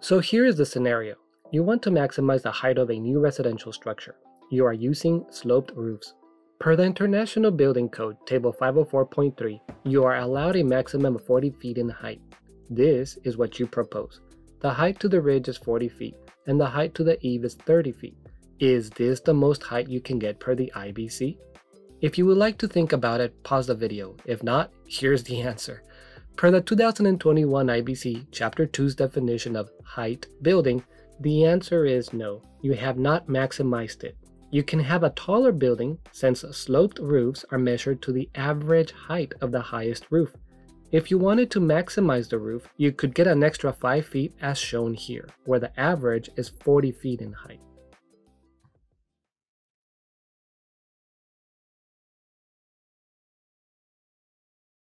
So here is the scenario. You want to maximize the height of a new residential structure. You are using sloped roofs. Per the International Building Code, Table 504.3, you are allowed a maximum of 40 feet in height. This is what you propose. The height to the ridge is 40 feet, and the height to the eave is 30 feet. Is this the most height you can get per the IBC? If you would like to think about it, pause the video. If not, here's the answer. Per the 2021 IBC Chapter 2's definition of height building, the answer is no, you have not maximized it. You can have a taller building since sloped roofs are measured to the average height of the highest roof. If you wanted to maximize the roof, you could get an extra 5 feet as shown here, where the average is 40 feet in height.